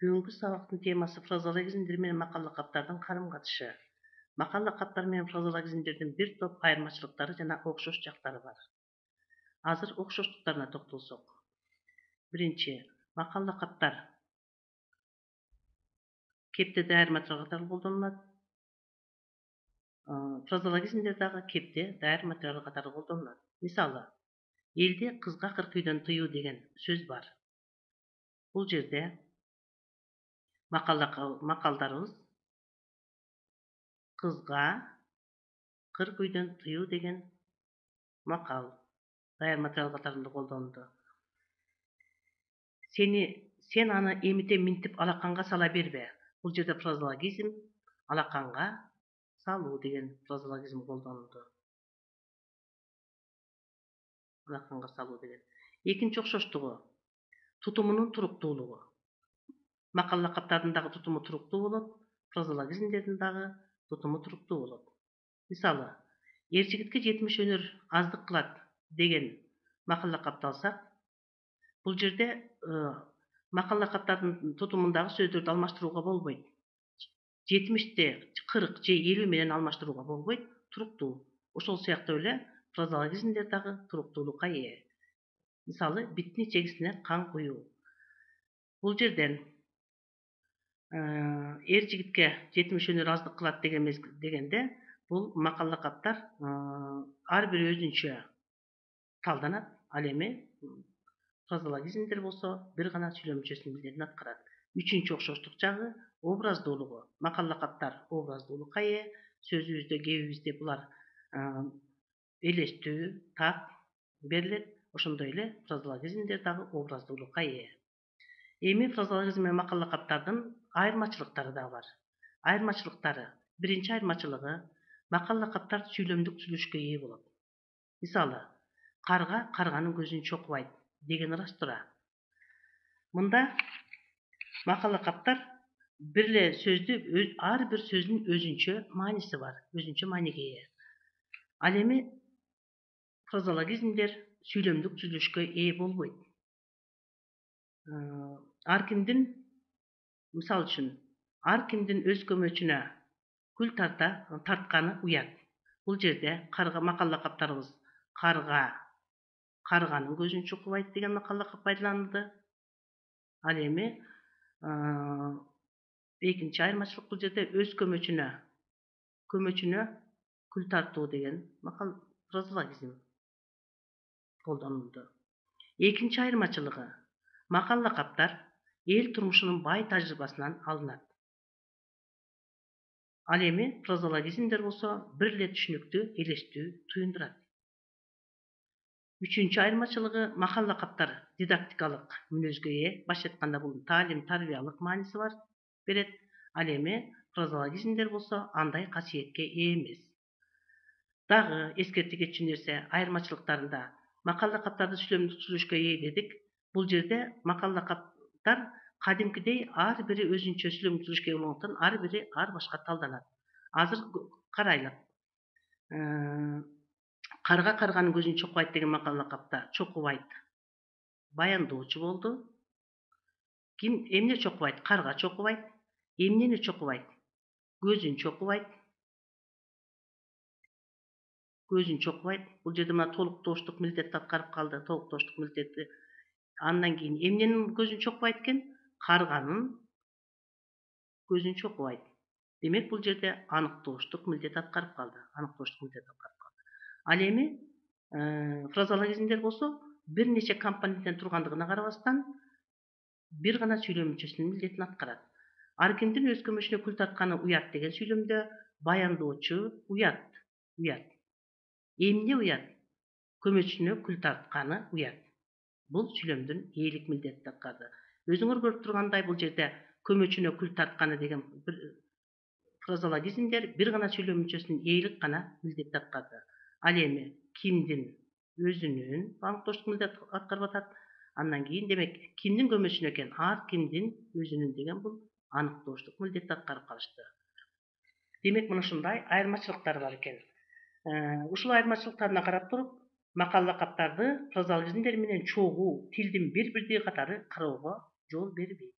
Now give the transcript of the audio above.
бүгүнкү сабактын темасы фразеологизмдер менен макал лакаптардын карым катышы макал лакаптар менен фразеологизмдердин бир топ айырмачылыктары жана окшош жактары бар. Азыр окшоштуктарына токтолсок биринчи макал лакаптар кепте даяр катары колдонулат фразеологизмдер дагы кепте даяр материал катары колдонулат мисалы элде кызга кырк үйдөн тыюу деген сөз бар. Бул жерде макалдарыбыз кызга кырк үйдөн тыюу деген макал даяр материал катарында колдонулду сени сен аны эмите минтип алаканга сала бербе. Бул жерде фразеологизм алаканга салуу деген фразеологизм колдонулду алаканга салуу деген. Экинчи окшоштугу тутумунун туруктуулугу макал лакаптардын дагы тутуму туруктуу болот фразеологизмдердин дагы тутуму туруктуу болот. Мисалы эр жигитке жетимиш өнөр аздык кылат деген макал лакапты алсак бул жерде э, макал лакаптардын тутумундагы сөздөрдү алмаштырууга болбойт жетимишти кырк же элүү менен алмаштырууга болбойт туруктуу ошол сыяктуу эле фразеологизмдер дагы туруктуулукка ээ мисалы биттин ичегисине кан куюу бул жерден эр жигитке жетимиш өнөр аздык кылат дегенде бул макал лакаптар ар бири өзүнчө талданат ал эми фразеологизмдер болсо бир гана сүйлөм мүчөсүнүн милдетин аткарат. Үчүнчү окшоштук жагы образдуулугу макал лакаптар образдуулукка ээ сөзүбүздө кебибизде булар элестүү так берилет. Ошондой эле фразеологизмдер дагы образдуулукка ээ эми фразеологизм менен макал лакаптардын айырмачылыктары да бар айырмачылыктары биринчи айырмачылыгы макал лакаптар сүйлөмдүк түзүлүшкө ээ болот мисалы карга карганын көзүн чокубайт деген ырас туура мында макал лакаптар бир эле сөздү ар бир сөздүн өзүнчө мааниси бар өзүнчө мааниге ээ ал эми фразеологизмдер сүйлөмдүк түзүлүшкө ээ болбойт ар кимдин мисалы үчүн ар кимдин өз көмөчүнө күл тарта тартканы уят бул жерде карга макал лакаптарыбыз карга карганын көзүн чукубайт деген макал лакап пайдаланылды ал эми экинчи айырмачылык бул жерде өз көмөчүнө көмөчүнө күл тартуу деген макал фразеологизм колдонулду экинчи айырмачылыгы макал лакаптар эл турмушунун бай тажрыйбасынан алынат ал эми фразеологизмдер болсо бир эле түшүнүктү элестүү туюндурат үчүнчү айырмачылыгы макал лакаптар дидактикалык мүнөзгө ээ башкача айтканда бул таалим тарбиялык мааниси бар берет ал эми фразеологизмдер болсо андай касиетке ээ эмес дагы эскерте кетчү нерсе айырмачылыктарында макал лакаптарды сүйлөмдүк ээ дедик бул жерде макал лакап кадимкидей ар сүйлөм түзүлүшкө ээ болгондуктан ар бири ар башка талданат азыр карайлык карга карганын көзүн чокубайт деген макал лакапта чокубайт баяндоочу болду ким эмне чокубайт карга чокубайт эмнени чокубайт көзүн чокубайт көзүн чокубайт бул жерде мына толуктооштук милдетти аткарып калды толуктооштук милдети андан кийин эмненин көзүн чокубайт экен карганын көзүн чокубайт демек бул жерде аныктооштук милдет аткарып калды аныктооштук милдет аткарып калды ал эми фразеологизмдер болсо бир нече компоненттен тургандыгына карабастан бир гана сүйлөм мүчөсүнүн милдетин аткарат ар кимдин өз көмөчүнө күл тартканы уят деген сүйлөмдө баяндоочу уят уят эмне уят көмөчүнө күл тартканы уят бул сүйлөмдүн ээлик милдетин аткарды өзүңөр көрүп тургандай бул жерде көмөчүнө күл тартканы деген бир фразеологизмдер бир гана сүйлөм мүчөсүнүн ээлик гана милдетти аткарды ал эми кимдин өзүнүн аныктооштук милдет аткарып атат андан кийин демек кимдин көмөчүнө экен ар кимдин өзүнүн деген бул аныктооштук милдетти аткарып калышты демек мына ушундай айырмачылыктар бар экен э, ушул айырмачылыктарына карап туруп макал лакаптарды фразеологизмдер менен чогуу тилдин бир бирдиги катары кароого жол бербейт.